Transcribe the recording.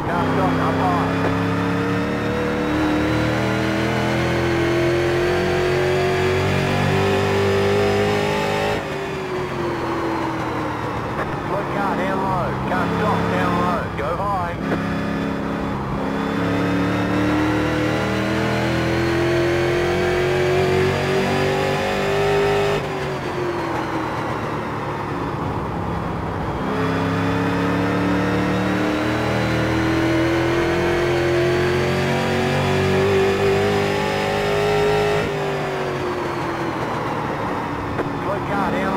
Car stock up high. God, damn.